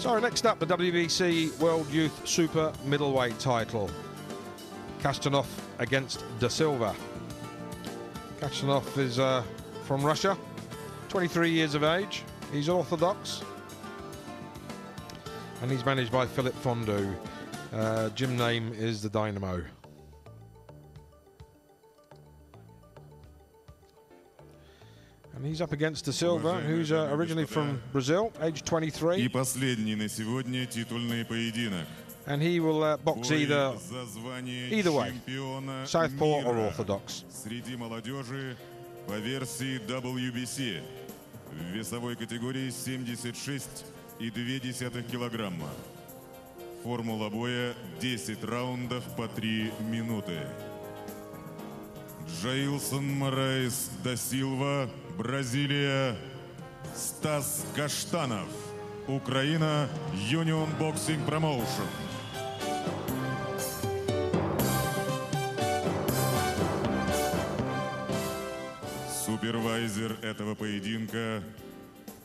So next up, the WBC World Youth Super Middleweight title. Kashtanov against Da Silva. Kashtanov is uh, from Russia, 23 years of age. He's orthodox. And he's managed by Philip Fondou. Uh, gym name is the Dynamo. И последний на сегодня титульный поединок. And he will uh, box either either way, Southpaw or Orthodox. Среди молодежи по версии WBC в весовой категории 76,2 килограмма. Формула боя 10 раундов по 3 минуты. Джаилсон Морайс да Силва, Бразилия. Стас Каштанов, Украина, Юнион Боксинг Промоушен. Супервайзер этого поединка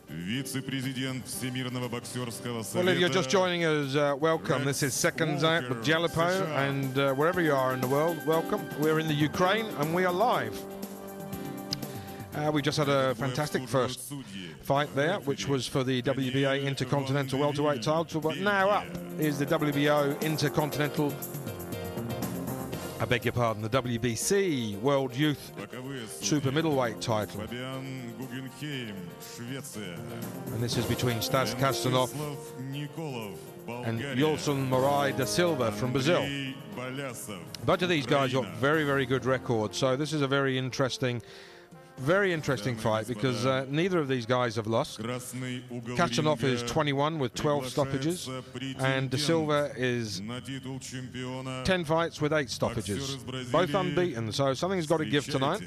вице-президент Всемирного боксерского Well, if you're совета just joining us, uh, welcome. This is Seconds Out with Jalapo, and uh, wherever you are in the world, welcome. We're in the Ukraine, and we are live. Uh, we just had a fantastic first fight there, which was for the WBA Intercontinental Welterweight title. But now up is the WBO Intercontinental. I beg your pardon, the WBC World Youth Super Middleweight title. And this is between Stas Kashtanov and Joilson Morais da Silva from Brazil. Both of these guys got very, very good records, so this is a very interesting very interesting fight because uh, neither of these guys have lost. Kashtanov is 21 with 12 stoppages, and De Silva is 10 fights with 8 stoppages. Both unbeaten, so something's got to give tonight.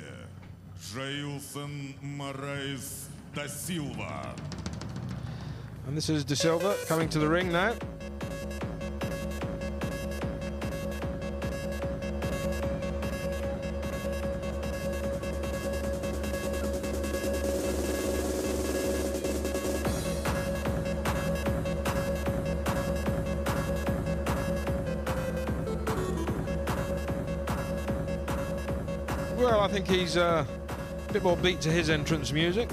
And this is De Silva coming to the ring now. Well, I think he's uh, a bit more beat to his entrance music.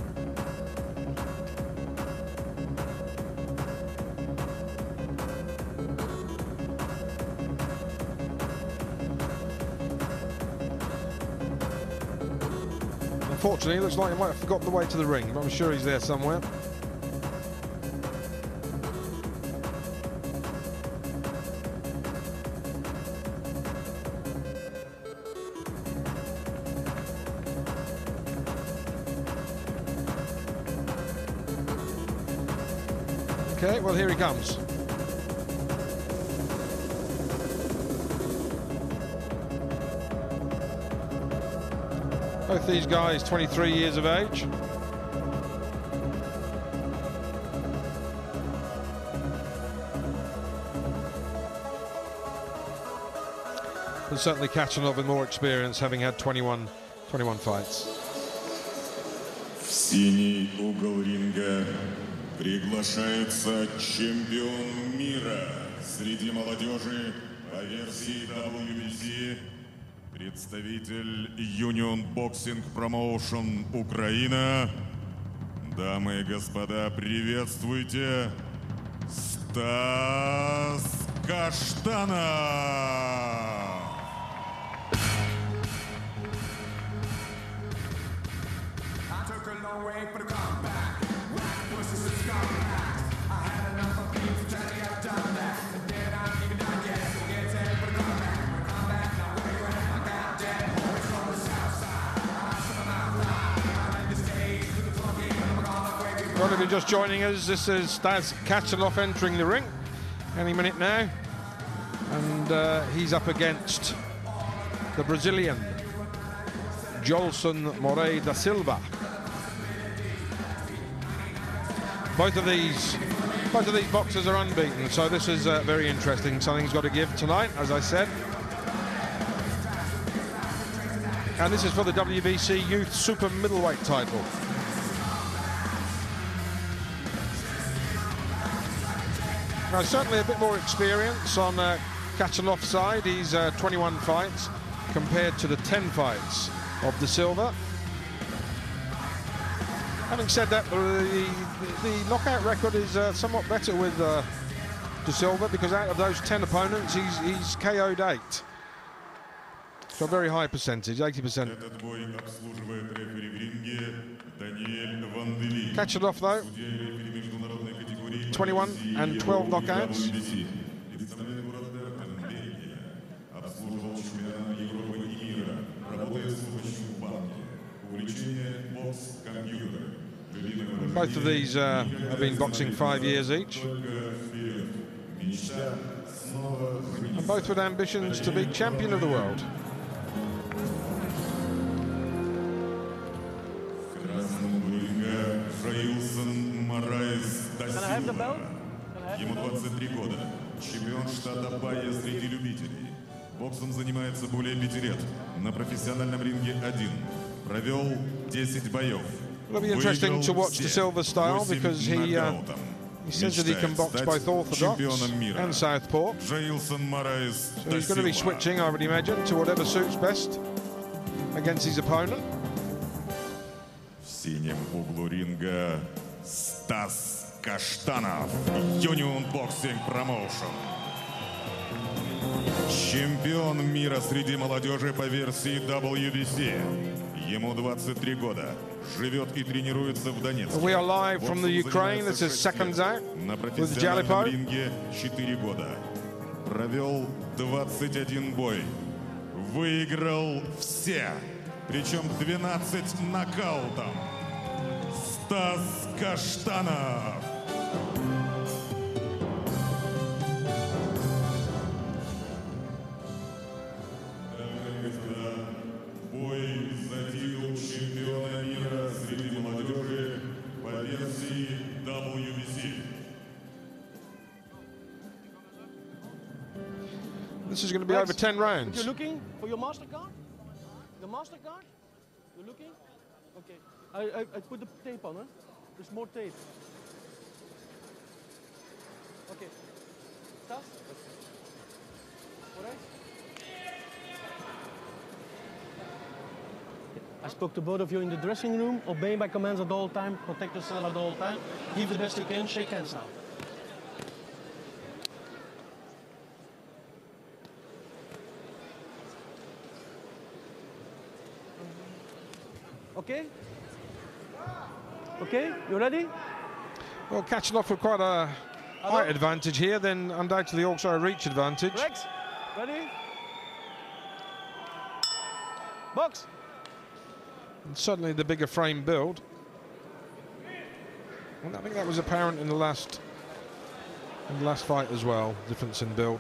Unfortunately, it looks like he might have forgot the way to the ring, but I'm sure he's there somewhere. Okay, well, here he comes. Both these guys 23 years of age. But certainly Kashtanov with more experience, having had 21, 21 fights. Приглашается чемпион мира среди молодежи по версии WBC, представитель Union Boxing Promotion Украина. Дамы и господа, приветствуйте Стас Каштанов! Just joining us, this is Stas Kashtanov entering the ring any minute now. And uh, he's up against the Brazilian, Joilson Morais da Silva. Both of these both of these boxers are unbeaten, so this is uh, very interesting. Something's got to give tonight, as I said. And this is for the WBC Youth Super Middleweight title. Now, certainly a bit more experience on uh, side. He's uh, 21 fights compared to the 10 fights of De Silva. Having said that, the, the, the knockout record is uh, somewhat better with uh, De Silva because out of those 10 opponents, he's, he's KO'd 8. So a very high percentage, 80%. Catch it off though. 21 and 12 knockouts. Both of these uh, have been boxing five years each. And both with ambitions to be champion of the world. Ему 23 года. Чемпион штата Бая среди любителей. Боксом занимается более пяти лет. На профессиональном ринге один. Провел 10 боев. It'll be interesting to watch the Silva style because he, uh, He says that he can box both orthodox and southpaw. So he's going to be switching, I would imagine, to whatever suits best against his opponent. В синем углу ринга Стас Каштанов. Юнион Боксинг Промоушен. Чемпион мира среди молодежи по версии WBC. Ему 23 года. Живет и тренируется в Донецке. We are live from the Ukraine. This is 6 seconds лет. out На профессиональном ринге 4 года. Провел 21 бой. Выиграл все. Причем 12 нокаутом. Стас Каштанов. This is going to be Rex, over 10 rounds. You're looking for your MasterCard? The MasterCard? You're looking? Okay. I, I, I put the tape on, huh? There's more tape. Okay. Stas? Alright? I spoke to both of you in the dressing room. Obey my commands at all time. Protect yourself at all time. Give the best you can. Shake hands now. Okay? Okay? You ready? Well, catching off with quite a height advantage here, then undoubtedly also a reach advantage. Rex? Ready? Box. And certainly the bigger frame build. And I think that was apparent in the last in the last fight as well, difference in build.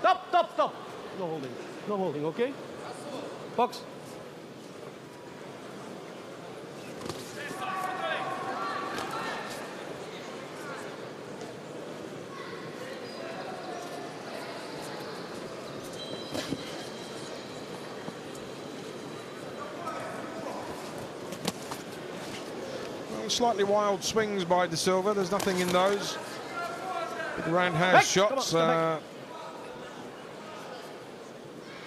Stop, stop, stop. No holding. No holding, okay? Box. Slightly wild swings by De Silva. There's nothing in those. Roundhouse Back, shots. on, uh.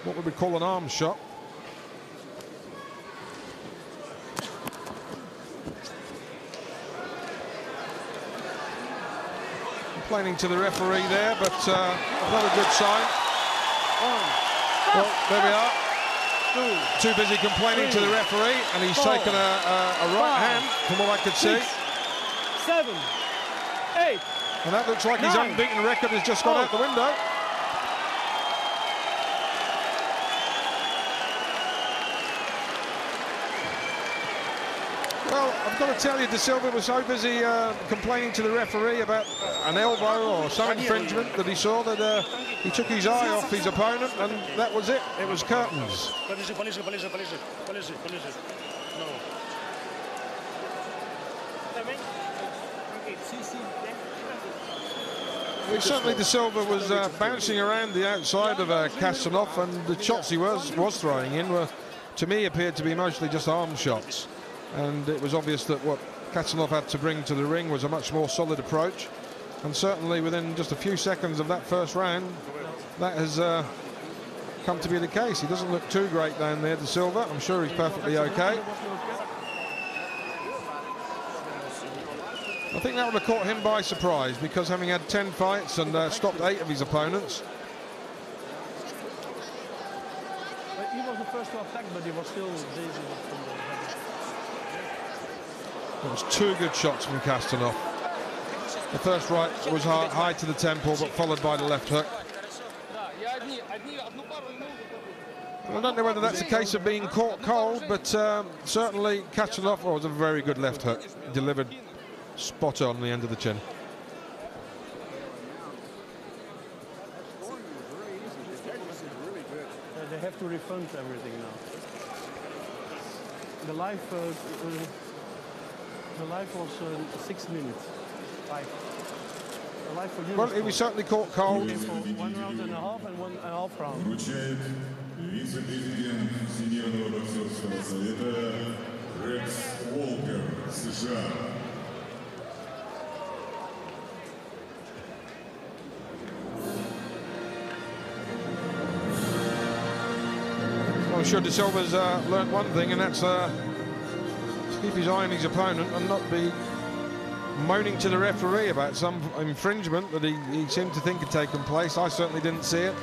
What would we call an arm shot? Complaining to the referee there, but uh, not a good sign. Well, there we are. Too busy complaining to the referee, and he's Four. taken a, a, a right Five. hand, from what I could see. Six. Seven. Eight. And that looks like his unbeaten record has just gone Oh. out the window. I've got to tell you, De Silva was so busy uh, complaining to the referee about an elbow or some infringement that he saw that uh, he took his eye off his opponent, and that was it. It was curtains. Well, certainly De Silva was uh, bouncing around the outside of uh, and the shots he was, was throwing in were, to me, appeared to be mostly just arm shots. And it was obvious that what Kashtanov had to bring to the ring was a much more solid approach. And certainly within just a few seconds of that first round, that has uh, come to be the case. He doesn't look too great down there, De Silva. I'm sure he's perfectly okay. I think that would have caught him by surprise because having had 10 fights and uh, stopped eight of his opponents, he was the first to attack, but he was still the It was two good shots from Kashtanov. The first right was high, high to the temple, but followed by the left hook. I don't know whether that's a case of being caught cold, but um, certainly Kashtanov was a very good left hook, delivered spot on the end of the chin. Uh, they have to refund everything now. The live, uh, uh, the live was uh, six minutes. Five. The live for Well, he was Eurosport certainly caught cold. came for one round and a half and one and a half round. Вручает вице-президент Всемирного боксерского совета Рекс Уолкер, США. Well, I'm sure De Silva's uh, learnt one thing, and that's uh, to keep his eye on his opponent and not be moaning to the referee about some infringement that he, he seemed to think had taken place. I certainly didn't see it.